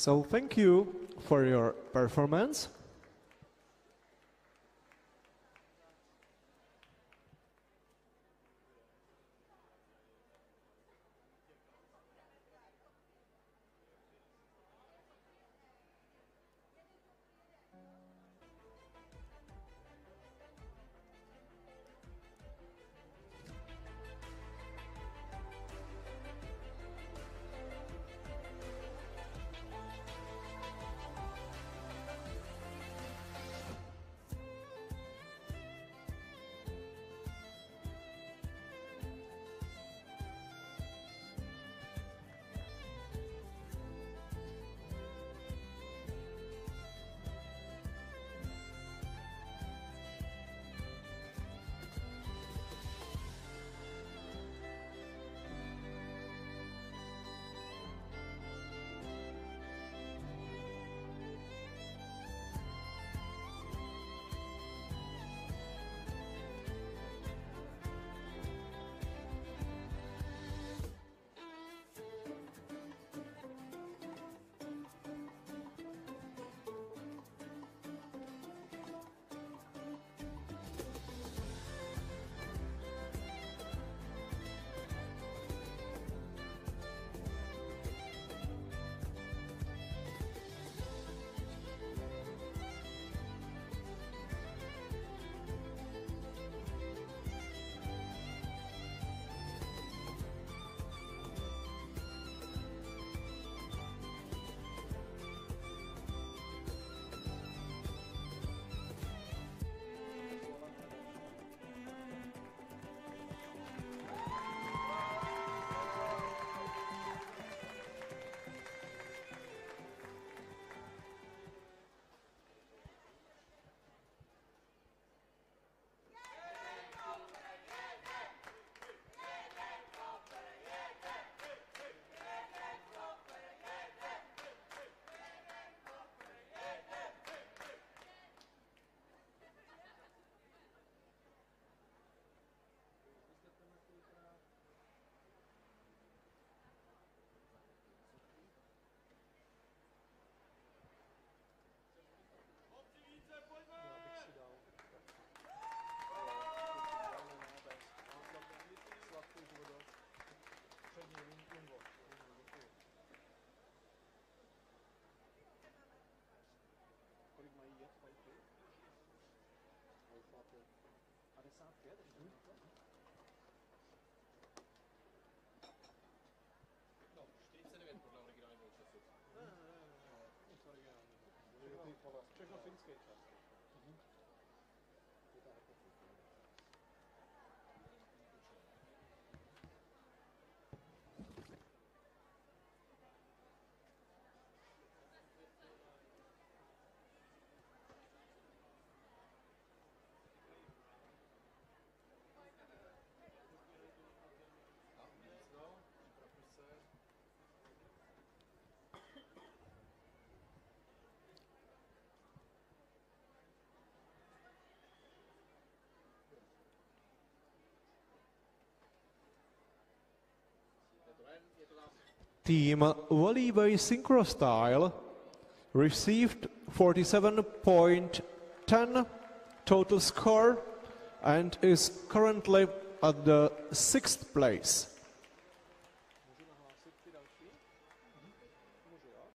So thank you for your performance. Czego fińskiej czas? Team Valley Bay Synchrostyle received 47.10 total score and is currently at the sixth place.